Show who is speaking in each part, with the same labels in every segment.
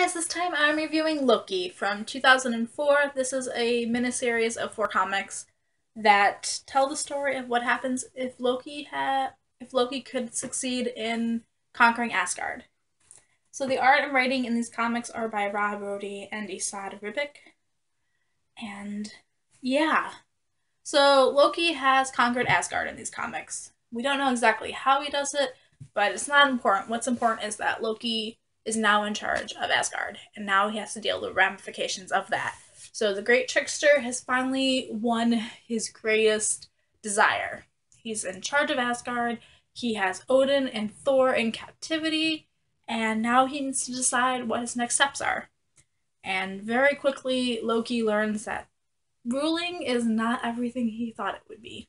Speaker 1: guys, this time I'm reviewing Loki from 2004. This is a miniseries of four comics that tell the story of what happens if Loki had if Loki could succeed in conquering Asgard. So the art and writing in these comics are by Rob Rodi and Esad Ribic. And yeah. So Loki has conquered Asgard in these comics. We don't know exactly how he does it, but it's not important. What's important is that Loki is now in charge of Asgard, and now he has to deal with the ramifications of that. So the Great Trickster has finally won his greatest desire. He's in charge of Asgard. He has Odin and Thor in captivity, and now he needs to decide what his next steps are. And very quickly, Loki learns that ruling is not everything he thought it would be.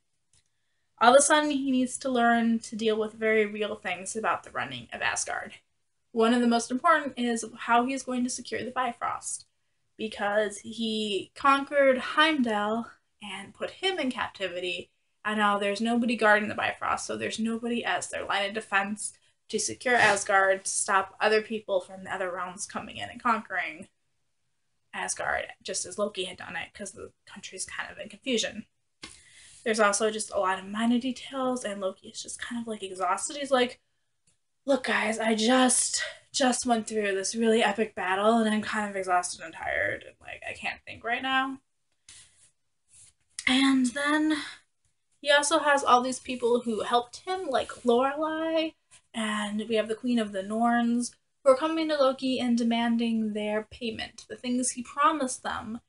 Speaker 1: All of a sudden, he needs to learn to deal with very real things about the running of Asgard. One of the most important is how he's going to secure the Bifrost, because he conquered Heimdall and put him in captivity, and now there's nobody guarding the Bifrost, so there's nobody as their line of defense to secure Asgard to stop other people from the other realms coming in and conquering Asgard, just as Loki had done it, because the country's kind of in confusion. There's also just a lot of minor details, and Loki is just kind of like exhausted. He's like, look guys i just just went through this really epic battle and i'm kind of exhausted and tired and like i can't think right now. And then he also has all these people who helped him like lorelei and we have the queen of the norns who are coming to loki and demanding their payment the things he promised them.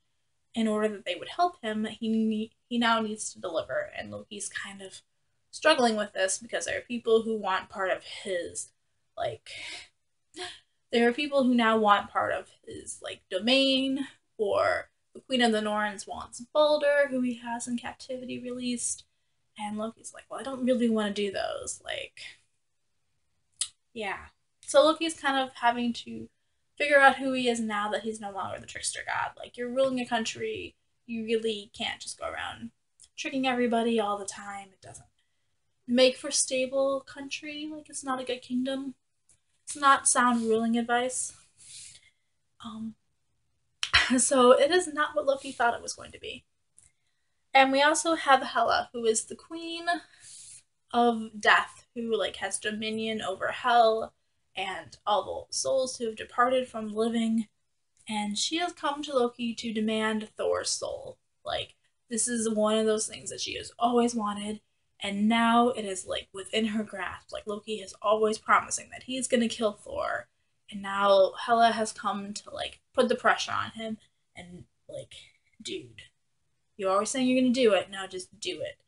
Speaker 1: In order that they would help him he he now needs to deliver and loki's kind of struggling with this because there are people who want part of his like there are people who now want part of his like domain or the Queen of the Norns wants Balder, who he has in captivity released. And Loki's like, well, I don't really want to do those. Like, yeah. So Loki's kind of having to figure out who he is now that he's no longer the trickster god. Like, you're ruling a country, you really can't just go around tricking everybody all the time. It doesn't make for stable country. Like it's not a good kingdom. It's not sound ruling advice. Um, so it is not what Loki thought it was going to be. And we also have Hela, who is the queen of death, who like has dominion over hell and all the souls who have departed from living. And she has come to Loki to demand Thor's soul. Like this is one of those things that she has always wanted and now it is like within her grasp. Like Loki is always promising that he's gonna kill Thor, and now Hela has come to like put the pressure on him and like, dude, you're always saying you're gonna do it. Now just do it.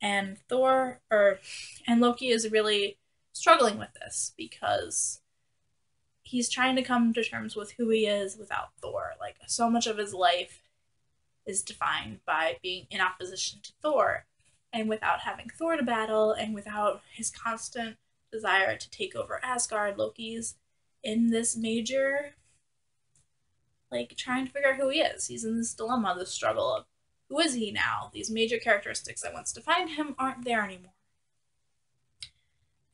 Speaker 1: And Thor or and Loki is really struggling with this because he's trying to come to terms with who he is without Thor. Like so much of his life is defined by being in opposition to Thor and without having Thor to battle, and without his constant desire to take over Asgard, Loki's in this major, like, trying to figure out who he is. He's in this dilemma, this struggle of who is he now? These major characteristics that once defined him aren't there anymore.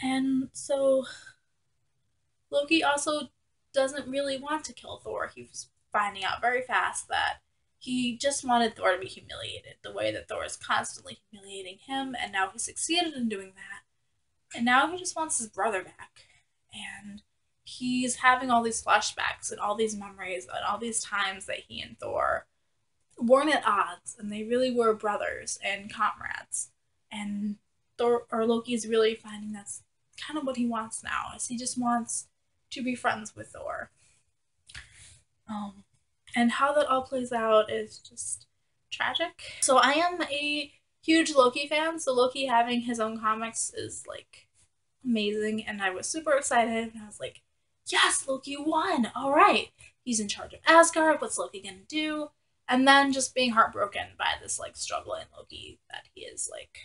Speaker 1: And so, Loki also doesn't really want to kill Thor. He's finding out very fast that he just wanted Thor to be humiliated, the way that Thor is constantly humiliating him, and now he succeeded in doing that. And now he just wants his brother back. And he's having all these flashbacks and all these memories and all these times that he and Thor weren't at odds and they really were brothers and comrades. And Thor or Loki's really finding that's kind of what he wants now, is he just wants to be friends with Thor. Um and how that all plays out is just tragic. So I am a huge Loki fan, so Loki having his own comics is like amazing, and I was super excited, and I was like, yes, Loki won! Alright, he's in charge of Asgard, what's Loki gonna do? And then just being heartbroken by this like struggle in Loki that he is like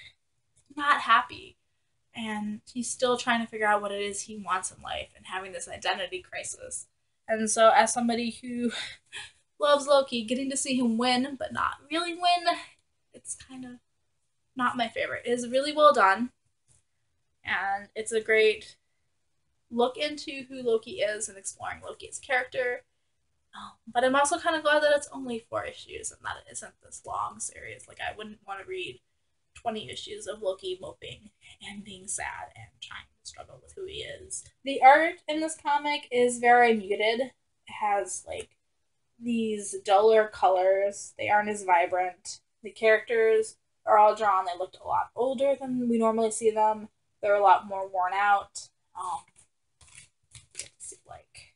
Speaker 1: not happy. And he's still trying to figure out what it is he wants in life and having this identity crisis. And so, as somebody who loves Loki. Getting to see him win, but not really win, it's kind of not my favorite. It is really well done, and it's a great look into who Loki is and exploring Loki's character Um, but I'm also kind of glad that it's only four issues and that it isn't this long series. Like, I wouldn't want to read 20 issues of Loki moping and being sad and trying to struggle with who he is. The art in this comic is very muted. It has, like, these duller colors, they aren't as vibrant. The characters are all drawn, they looked a lot older than we normally see them. They're a lot more worn out. Um, like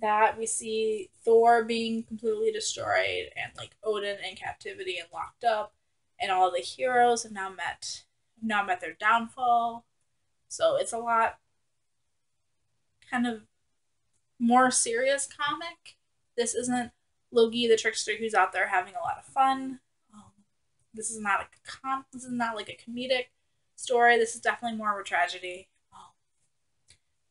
Speaker 1: that we see Thor being completely destroyed and like Odin in captivity and locked up and all the heroes have now met now met their downfall. So it's a lot kind of more serious comic. This isn't Loki the trickster who's out there having a lot of fun. Um, this is not a com- this is not like a comedic story. This is definitely more of a tragedy. Um,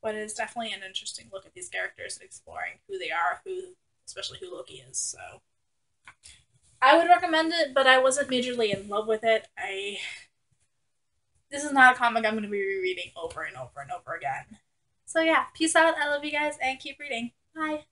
Speaker 1: but it's definitely an interesting look at these characters and exploring who they are, who especially who Loki is. So I would recommend it, but I wasn't majorly in love with it. I this is not a comic I'm going to be rereading over and over and over again. So yeah, peace out. I love you guys and keep reading. Bye.